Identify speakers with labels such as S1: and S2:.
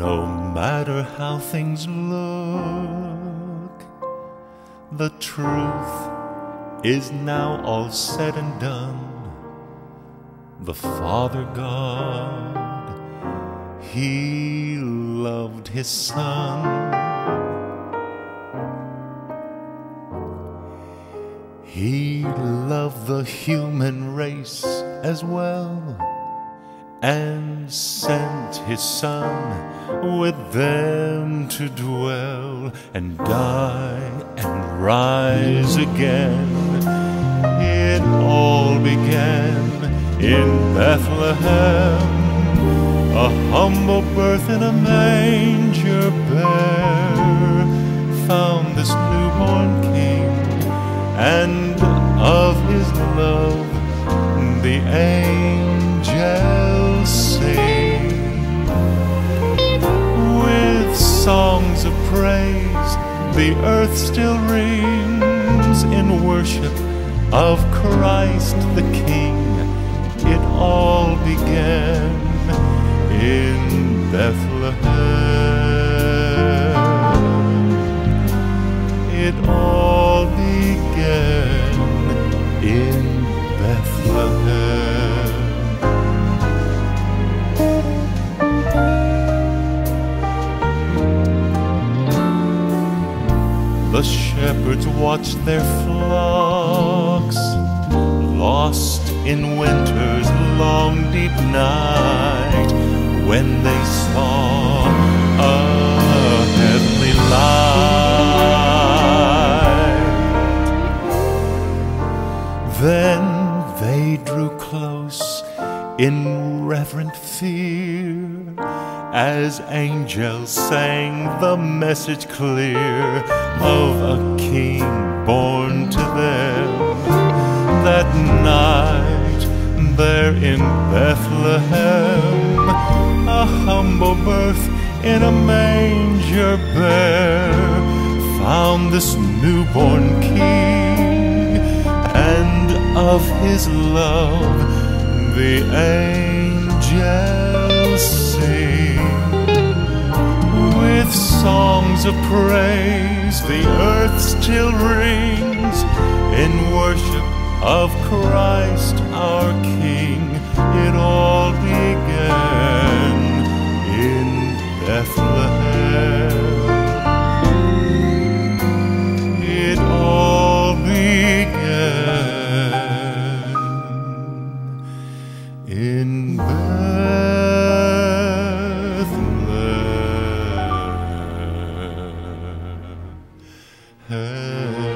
S1: No matter how things look, the truth is now all said and done. The Father God, He loved His Son. He loved the human race as well and sent his son with them to dwell and die and rise again. It all began in Bethlehem, a humble birth in a manger bare found this newborn king, and of his love the angels The earth still rings in worship of Christ the King. It all began in Bethlehem. It all began in The shepherds watched their flocks, lost in winter's long deep night, when they saw a heavenly light. Then they drew close in reverent fear as angels sang the message clear of a king born to them. That night there in Bethlehem a humble birth in a manger bare found this newborn king and of his love the angels sing of praise, the earth still rings in worship of Christ our King. It all began in Bethlehem. It all began in Bethlehem. Hey.